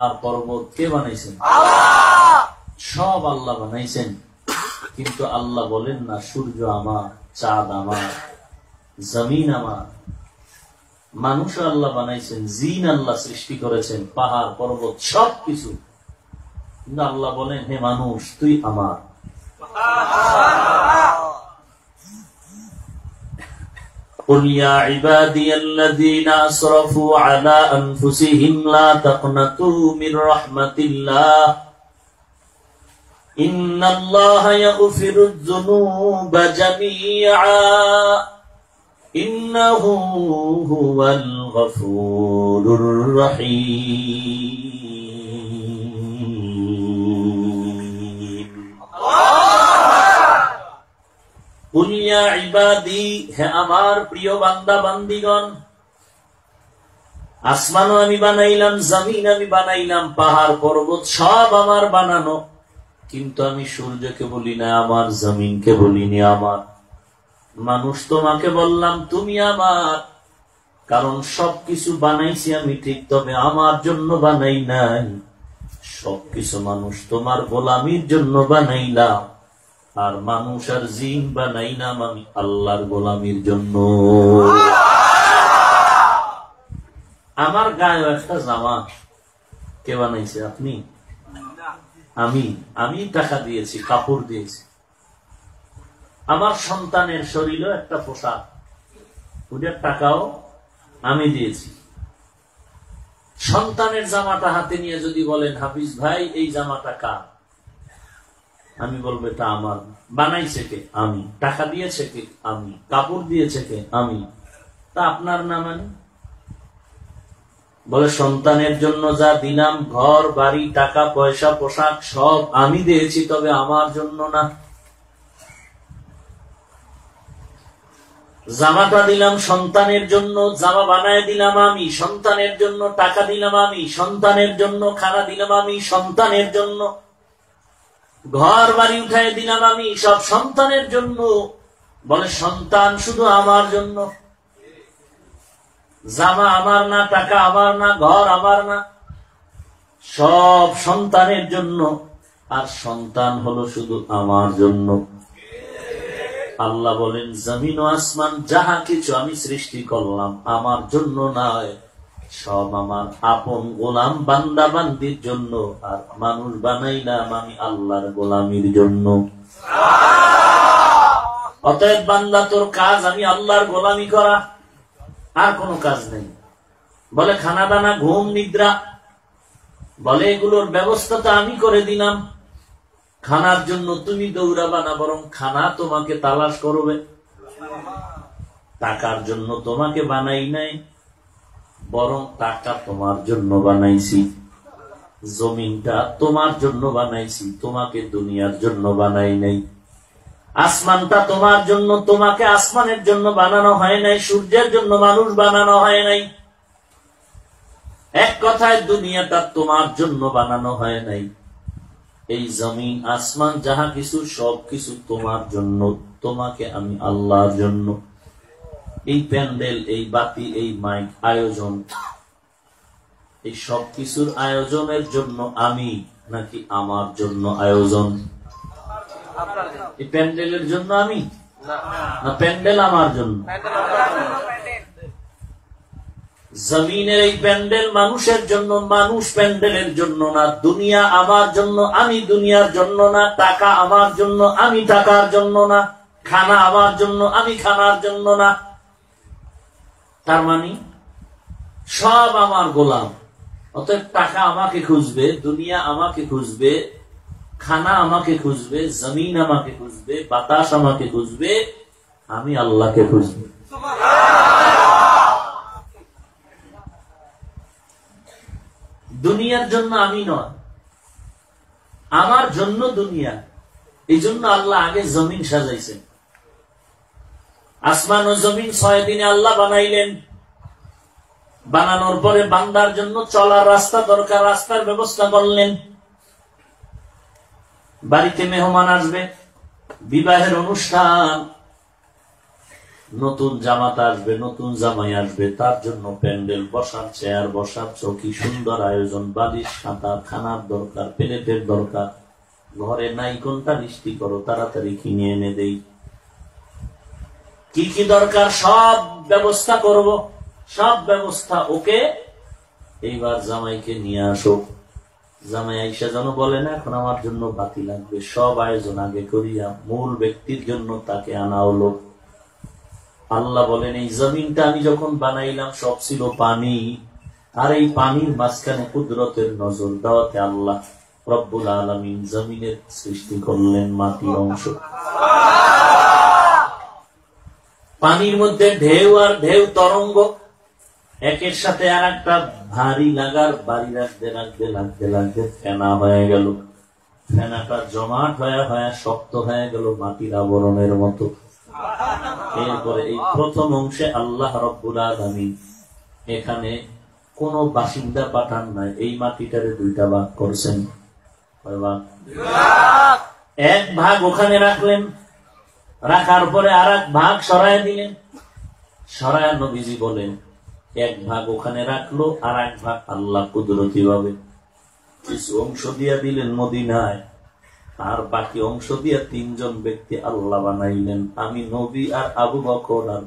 আর পর্বত কে বানাইছেন? সব আল্লাহ বানাইছেন। কিন্তু আল্লাহ বলেন না সূর্য আমার চাঁদ আমার জমিন আমার। মানুষ আল্লাহ বানাইছেন জিন আল্লাহ সৃষ্টি করেছেন পাহাড় পর্বত সব কিছু কিন্তু আল্লাহ বলেন হে মানুষ তুই আমার। قل يا عبادي الذين أسرفوا على أنفسهم لا تقنطوا من رحمة الله. إن الله يغفر الذنوب جميعا. إنه هو الغفور الرحيم. কুলিয়া ইবাদি, হে আমার প্রিয় বান্দা বান্দিগণ আসমানও আমি বানাইলাম, জমিন আমি বানাইলাম, পাহাড়, পর্বত, সব আমার বানানো। কিন্তু আমি সূর্যকে বলি না, আমার জমিনকে বলিনি আমার। মানুষ তোমাকে বললাম, তুমি আমার। কারণ সবকিছু বানাইছি আমি ঠিক, তবে আমার জন্য বানাই নাই। সবকিছু মানুষ তোমার গোলামির জন্য বানাইলাম। আর মানুষ আর জিন বানাইলাম আমি আল্লাহর গোলামির জন্য। আমার গায়ে একটা জামা। কে বানাইছে আপনি? আমি। আমি টাকা দিয়েছি, কাপড় দিয়েছি। আমার সন্তানের শরীরও একটা পোশাক। ওটার টাকাও আমি দিয়েছি। সন্তানের জামাটা হাতে নিয়ে যদি বলেন, হাফিজ ভাই, এই জামাটা কার? আমি বলব, এটা আমার। বানাইছে কে? আমি। টাকা দিয়েছে কে? আমি। কাপড় দিয়েছে কে? আমি। তা আপনার না মানে বলে, সন্তানের জন্য যা দিলাম, ঘর, বাড়ি, টাকা, পয়সা, পোশাক, সব আমি দিয়েছি, তবে আমার জন্য না। জামাটা দিলাম সন্তানের জন্য, জামা বানায় দিলাম আমি, সন্তানের জন্য টাকা দিলাম আমি, সন্তানের জন্য খানা দিলাম আমি, সন্তানের জন্য ঘর বাড়ি উঠাই দিলাম আমি, সব সন্তানের জন্য। বলে, সন্তান শুধু আমার জন্য। জামা আমার না, টাকা আমার না, ঘর আমার না, সব সন্তানের জন্য। আর সন্তান হলো শুধু আমার জন্য। আল্লাহ বলেন, জমিন ও আসমান, যাহা কিছু আমি সৃষ্টি করলাম, আমার জন্য নয়। সব আমার আপন গোলাম বান্দা বান্দির জন্য, আর মানুষ বানাইলাম আমি আল্লাহর গোলামির জন্য। অতএব বান্দা, তোর কাজ আমি আল্লাহর গোলামি করা, আর কোনো কাজ নেই। বলে খানা দানা ঘুম, নিদ্রা। বলে, এগুলোর ব্যবস্থা তো আমি করে দিলাম। খানার জন্য তুমি দৌড়াবা না, বরং খানা তোমাকে তালাশ করবে। টাকার জন্য তোমাকে বানাই নাই। বরং টাকা তোমার জন্য বানাইছি। জমিনটা তোমার জন্য বানাইছি, তোমাকে দুনিয়ার জন্য বানাই নাই। আসমানটা তোমার জন্য, তোমাকে আসমানের জন্য বানানো হয় নাই, সূর্যের জন্য মানুষ বানানো হয় নাই। এক কথায় দুনিয়াটা তোমার জন্য বানানো হয় নাই। এই জমিন, আসমান, যাহা কিছু সব কিছু তোমার জন্য, তোমাকে আমি আল্লাহর জন্য। এই প্যান্ডেল, এই বাতি, এই মাইক আয়োজন, এই সব কিছুর আয়োজনের জন্য আমি নাকি আমার জন্য আয়োজন? এই প্যান্ডেলের জন্য আমি? না, প্যান্ডেল আমার জন্য। জমিনের এই প্যান্ডেল মানুষের জন্য, মানুষ প্যান্ডেলের জন্য না, দুনিয়া আমার জন্য, আমি দুনিয়ার জন্য না, টাকা আমার জন্য, আমি টাকার জন্য না, খানা আমার জন্য, আমি খানার জন্য না তার মানে সব আমার গোলাম, অতএব টাকা আমাকে খুঁজবে, দুনিয়া আমাকে খুঁজবে, খানা আমাকে খুঁজবে, জমিন আমাকে খুঁজবে, বাতাস আমাকে খুঁজবে, আমি আল্লাহকে খুঁজবে। দুনিয়ার জন্য আমি নয়, আমার জন্য দুনিয়া, এই জন্য আল্লাহ আগে জমিন সাজাইছেন। আসমান ও জমিন ছয় দিনে আল্লাহ বানাইলেন। বানানোর পরে বান্দার জন্য চলার রাস্তা দরকার, রাস্তার ব্যবস্থা করলেন বাড়িতে মেহমান আসবে, বিবাহের অনুষ্ঠান। নতুন জামাতা আসবে, নতুন জামাই আসবে, তার জন্য প্যান্ডেল বসার, চেয়ার বসার, চৌকি, সুন্দর আয়োজন, বালিশ খাতা খানার দরকার, প্লেটের দরকার। ঘরে নাই কোনটা, মিষ্টি করো, তাড়াতাড়ি কিনে এনে দেই। কি কি দরকার, সব ব্যবস্থা করব। সব ব্যবস্থা ওকে এইবার জামাইকে নিয়ে আসো। জামাই আইসা যেন বলে, না, এখন আমার জন্য বাতি লাগবে। সব আয়োজন আগে করিয়া মূল ব্যক্তির জন্য তাকে আনা হলো আল্লাহ বলেন, এই জমিনটা আমি যখন বানাইলাম, সব ছিল পানি। আর এই পানির মাঝখানে কুদরতের নজর দেওয়াতে আল্লাহ রব্বুল আলমিন জমিনের সৃষ্টি করলেন মাটির অংশ। পানির মধ্যে ঢেউ আর ঢেউ তরঙ্গ। একের সাথে আর একটা ভারী লাগার, বাড়ি রাখতে রাখতে লাগতে লাগতে ফেনা হয়ে গেল। ফেনাটা জমাট হয়ে হয়ে শক্ত হয়ে গেল মাটির আবরণের মতো। এরপরে এই প্রথম অংশে আল্লাহ রব্বুল আলমী এখানে কোন বাসিন্দা পাঠান নাই, এই মাটিটারে দুইটা ভাগ করছেন। এক ভাগ ওখানে রাখলেন রাখার পরে আর ভাগ সরায় দিলেন। সরায় নবীজি বলেন, এক ভাগ ওখানে রাখল আর এক ভাগ আল্লাহ কুদরতি ভাবে। কিছু অংশ দিয়া দিলেন মদিনায়, আর বাকি অংশ দিয়া তিনজন ব্যক্তি আল্লাহ বানাইলেন, আমি নবী আর আবু বকর আর